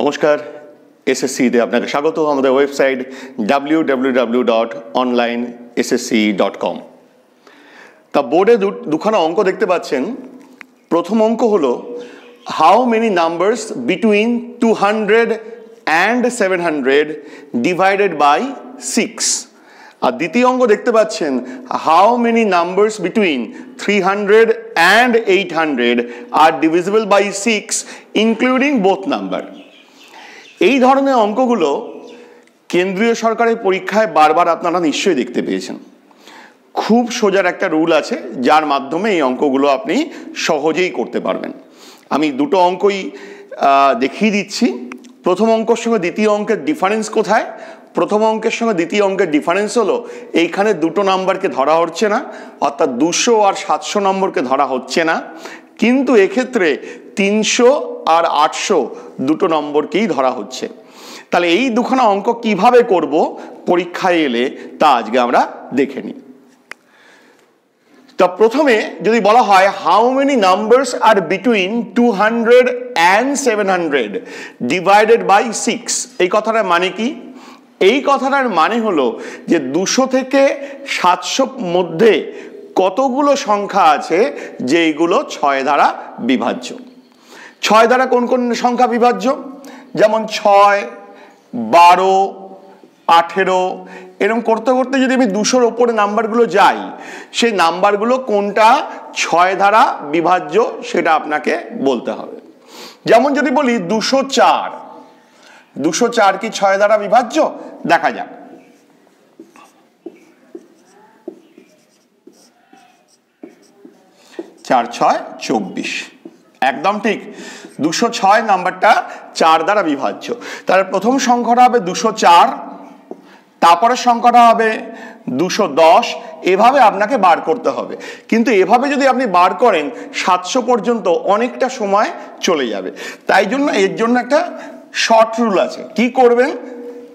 নমস্কার এসএসসিতে আপনাকে স্বাগত। আমাদের website W W W dot online SSC dot com তা বোর্ডে দুখানা অঙ্ক দেখতে পাচ্ছেন। প্রথম অঙ্ক হলো how many numbers between two hundred and seven hundred divided by six আর দ্বিতীয় অঙ্ক দেখতে পাচ্ছেন how many numbers between three hundred and eight hundred are divisible by six including both number এই ধরনের অঙ্কগুলো কেন্দ্রীয় সরকারের পরীক্ষায় বারবার আপনারা নিশ্চয়ই দেখতে পেয়েছেন। খুব সোজার একটা রুল আছে, যার মাধ্যমে এই অঙ্কগুলো আপনি সহজেই করতে পারবেন। আমি দুটো অঙ্কই দেখিয়ে দিচ্ছি। প্রথম অঙ্কের সঙ্গে দ্বিতীয় অঙ্কের ডিফারেন্স কোথায়? প্রথম অঙ্কের সঙ্গে দ্বিতীয় অঙ্কের ডিফারেন্স হলো, এইখানে দুটো নাম্বারকে ধরা হচ্ছে না, অর্থাৎ দুশো আর সাতশো নম্বরকে ধরা হচ্ছে না। কিন্তু এক্ষেত্রে তিনশো আর আটশো দুটো নম্বরকেই ধরা হচ্ছে। তাহলে এই দুখানা অঙ্ক কীভাবে করব? পরীক্ষায় এলে তা আজকে আমরা দেখে নিই। তা প্রথমে যদি বলা হয় how many numbers are between two hundred and seven hundred divided by six এই কথাটার মানে কি? এই কথাটার মানে হলো যে দুশো থেকে সাতশো মধ্যে কতগুলো সংখ্যা আছে যেইগুলো ছয় দ্বারা বিভাজ্য? ছয় দ্বারা কোন কোন সংখ্যা বিভাজ্য? যেমন ছয়, বারো, আঠেরো এরকম করতে করতে যদি আমি দুশোর ওপরে নাম্বারগুলো যাই, সেই নাম্বারগুলো কোনটা ছয় দ্বারা বিভাজ্য সেটা আপনাকে বলতে হবে। যেমন যদি বলি দুশো চার দুশো চার কি ছয় দ্বারা বিভাজ্য? দেখা যাক। চার ছয় চব্বিশ। একদম ঠিক। দুশো ছয় নাম্বারটা চার দ্বারা বিভাজ্য। তাহলে প্রথম সংখ্যাটা হবে দুশো চার, তারপরের সংখ্যাটা হবে দুশো দশ। এভাবে আপনাকে বার করতে হবে। কিন্তু এভাবে যদি আপনি বার করেন, সাতশো পর্যন্ত অনেকটা সময় চলে যাবে। তাই জন্য এর জন্য একটা শর্ট রুল আছে। কি করবেন?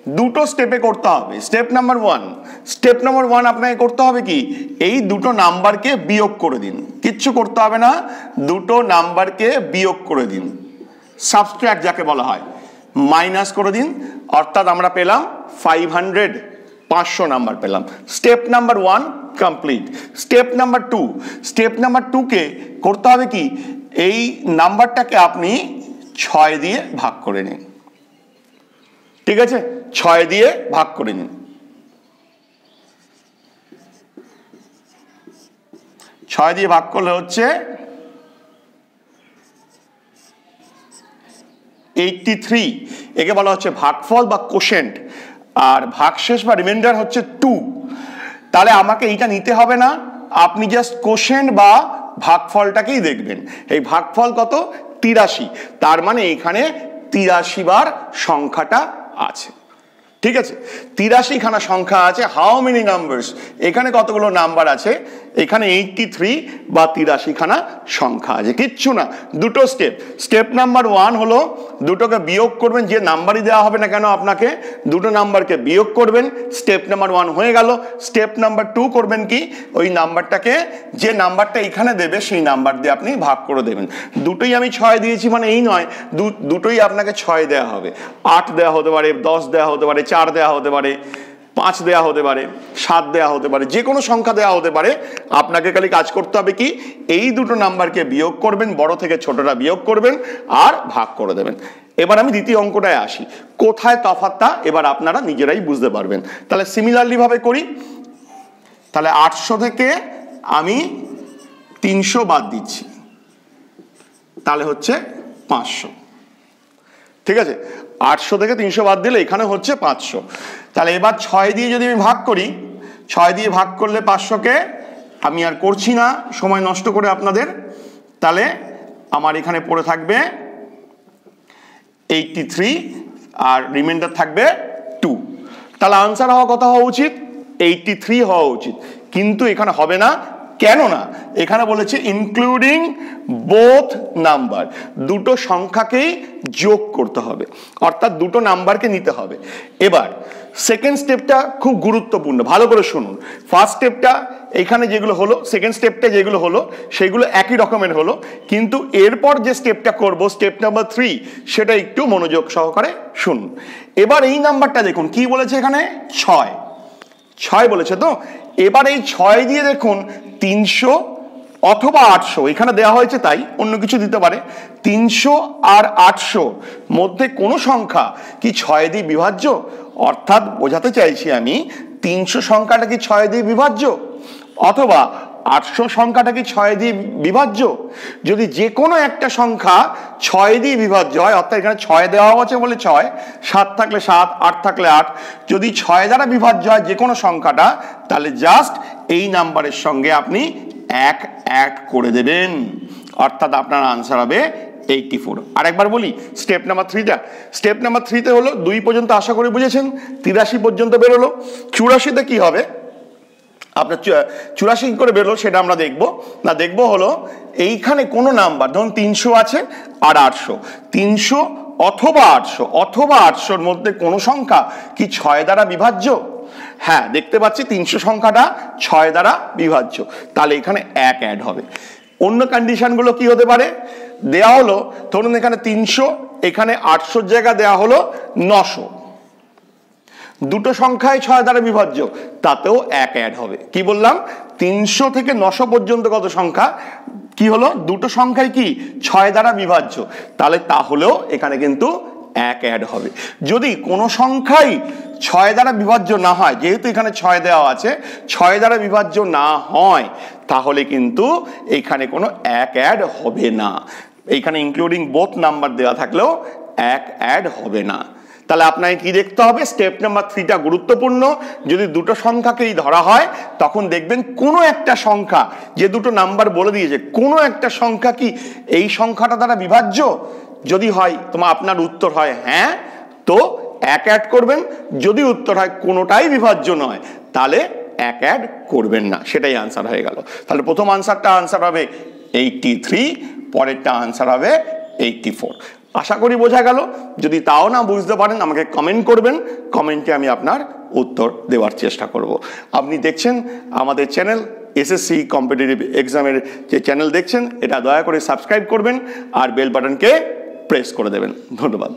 দুটো স্টেপে করতে হবে। Step number one step number one আপনাকে করতে হবে কি? এই দুটো নাম্বারকে বিয়োগ করে দিন। কিচ্ছু করতে হবে না, দুটো নাম্বারকে বিয়োগ করে দিন। সাবস্ট্র্যাক্ট যাকে বলা হয় মাইনাস করে দিন। অর্থাৎ আমরা পেলাম ফাইভ হান্ড্রেড পাঁচশো নাম্বার পেলাম। Step number one complete step number two step number টুকে করতে হবে কি? এই নাম্বারটাকে আপনি ছয় দিয়ে ভাগ করে নিন। ঠিক আছে? ছয় দিয়ে ভাগ করে নিন। ছয় দিয়ে ভাগ করলে হচ্ছে এইটটি থ্রি একে বলা হচ্ছে ভাগফল বা কোশেন্ট আর ভাগশেষ বা রিমাইন্ডার হচ্ছে টু তাহলে আমাকে এইটা নিতে হবে না, আপনি জাস্ট কোশেন্ট বা ভাগফলটাকেই দেখবেন। এই ভাগফল কত? তিরাশি। তার মানে এখানে তিরাশি বার সংখ্যাটা আছে। ঠিক আছে? তিরাশি খানা সংখ্যা আছে হাউ মেনি নাম্বারস এখানে কতগুলো নাম্বার আছে? এখানে এইটটি থ্রি বা তিরাশি খানা সংখ্যা আছে, কিচ্ছু না। দুটো স্টেপ স্টেপ নাম্বার ওয়ান হলো, দুটোকে বিয়োগ করবেন, যে নাম্বারই দেওয়া হবে না কেন আপনাকে, দুটো নাম্বারকে বিয়োগ করবেন স্টেপ নাম্বার ওয়ান হয়ে গেল। স্টেপ নাম্বার টু করবেন কি? ওই নাম্বারটাকে যে নাম্বারটা এখানে দেবে, সেই নাম্বার দিয়ে আপনি ভাগ করে দেবেন। দুটোই আমি ছয় দিয়েছি মানে এই নয়। দুটোই আপনাকে ছয় দেওয়া হবে। আট দেওয়া হতে পারে, দশ দেওয়া হতে পারে, চার দেওয়া হতে পারে। পাঁচ দেয়া হতে পারে, সাত দেয়া হতে পারে যে কোনো সংখ্যা দেওয়া হতে পারে, আপনাকে খালি কাজ করতে হবে কি? এই দুটো নাম্বারকে বিয়োগ করবেন, বড় থেকে ছোটটা বিয়োগ করবেন আর ভাগ করে দেবেন। এবার আমি দ্বিতীয় অঙ্কটায় আসি। কোথায় তফাতটা এবার আপনারা নিজেরাই বুঝতে পারবেন। তাহলে সিমিলারলি ভাবে করি। তাহলে আটশো থেকে আমি তিনশো বাদ দিচ্ছি। তাহলে হচ্ছে পাঁচশো। ঠিক আছে? আটশো থেকে তিনশো বাদ দিলে এখানে হচ্ছে পাঁচশো। তাহলে এবার ছয় দিয়ে যদি আমি ভাগ করি, ছয় দিয়ে ভাগ করলে পাঁচশোকে আমি আর করছি না, সময় নষ্ট করে আপনাদের। তাহলে আমার এখানে পড়ে থাকবে এইটটি থ্রি আর রিমাইন্ডার থাকবে টু তাহলে আনসার হওয়া কথা হওয়া উচিত এইটটি থ্রি হওয়া উচিত। কিন্তু এখানে হবে না কেন না এখানে বলেছে ইনক্লুডিং বোথ নাম্বার দুটো সংখ্যাকেই যোগ করতে হবে, অর্থাৎ দুটো নাম্বারকে নিতে হবে। এবার সেকেন্ড স্টেপটা খুব গুরুত্বপূর্ণ, ভালো করে শুনুন। ফার্স্ট স্টেপটা এখানে যেগুলো হলো সেকেন্ড স্টেপটা যেগুলো হলো, সেগুলো একই রকমের হলো, কিন্তু এরপর যে স্টেপটা করব স্টেপ নাম্বার থ্রি সেটা একটু মনোযোগ সহকারে শুনুন। এবার এই নাম্বারটা দেখুন, কি বলেছে এখানে? ছয়। ছয় বলেছে তো? এবার এই ছয় দিয়ে দেখুন তিনশো অথবা আটশো, এখানে দেওয়া হয়েছে তাই, অন্য কিছু দিতে পারে। তিনশো আর আটশো, মধ্যে কোনো সংখ্যা কি ছয় দিয়ে বিভাজ্য? অর্থাৎ বোঝাতে চাইছি আমি, তিনশো সংখ্যাটা কি ছয় দিয়ে বিভাজ্য? অথবা আটশো সংখ্যাটা কি ছয় দিয়ে বিভাজ্য? যদি যে কোনো একটা সংখ্যা ছয় দিয়ে বিভাজ্য হয়, অর্থাৎ এখানে ছয় দেওয়া আছে বলে ছয়, সাত থাকলে সাত, আট থাকলে আট, যদি ছয় দ্বারা বিভাজ্য হয় যে কোনো সংখ্যাটা, তাহলে জাস্ট এই নাম্বারের সঙ্গে আপনি এক অ্যাড করে দেবেন। অর্থাৎ আপনার আনসার হবে এইটটি ফোর আরেকবার বলি স্টেপ নাম্বার থ্রিটা স্টেপ নাম্বার থ্রিতে হলো, দুই পর্যন্ত আশা করি বুঝেছেন, তিরাশি পর্যন্ত বেরোলো। চুরাশিতে কি হবে? আপনার চুরাশি করে বেরোলো, সেটা আমরা দেখব। না, দেখব হলো এইখানে কোনো নাম্বার, ধরুন তিনশো আছে আর আটশো। তিনশো অথবা আটশো, অথবা আটশোর মধ্যে কোনো সংখ্যা কি ছয় দ্বারা বিভাজ্য? হ্যাঁ দেখতে পাচ্ছি তিনশো সংখ্যাটা ছয় দ্বারা বিভাজ্য। তাহলে এখানে এক অ্যাড হবে। অন্য কন্ডিশনগুলো কি হতে পারে? দেয়া হলো, ধরুন এখানে তিনশো, এখানে আটশোর জায়গা দেয়া হলো নশো। দুটো সংখ্যায় ছয় দ্বারা বিভাজ্য, তাতেও এক অ্যাড হবে। কি বললাম? তিনশো থেকে নশো পর্যন্ত কত সংখ্যা? কি হলো? দুটো সংখ্যায় কি? ছয় দ্বারা বিভাজ্য। তাহলে তাহলেও এখানে কিন্তু এক অ্যাড হবে। যদি কোনো সংখ্যাই ছয় দ্বারা বিভাজ্য না হয়, যেহেতু এখানে ছয় দেওয়া আছে, ছয় দ্বারা বিভাজ্য না হয়, তাহলে কিন্তু এখানে কোনো এক অ্যাড হবে না। এইখানে ইনক্লুডিং বোথ নাম্বার দেওয়া থাকলেও এক অ্যাড হবে না। তাহলে আপনাকে কি দেখতে হবে? স্টেপ নাম্বার থ্রিটা গুরুত্বপূর্ণ। যদি দুটো সংখ্যাকেই ধরা হয়, তখন দেখবেন কোনো একটা সংখ্যা, যে দুটো নাম্বার বলে দিয়েছে, কোনো একটা সংখ্যা কি এই সংখ্যাটা দ্বারা বিভাজ্য? যদি হয় তোমার আপনার উত্তর হয় হ্যাঁ। তো এক অ্যাড করবেন। যদি উত্তর হয়, কোনোটাই বিভাজ্য নয়। তাহলে এক অ্যাড করবেন না। সেটাই আনসার হয়ে গেল। তাহলে প্রথম আনসারটা আনসার হবে এইটটি থ্রি পরেরটা আনসার হবে এইটটি ফোর আশা করি বোঝা গেল। যদি তাও না বুঝতে পারেন, আমাকে কমেন্ট করবেন। কমেন্টে আমি আপনার উত্তর দেওয়ার চেষ্টা করব। আপনি দেখছেন আমাদের চ্যানেল এসএসসি কম্পিটিটিভ এক্সামের যে চ্যানেল দেখছেন, এটা দয়া করে সাবস্ক্রাইব করবেন আর বেল বাটনকে প্রেস করে দেবেন। ধন্যবাদ।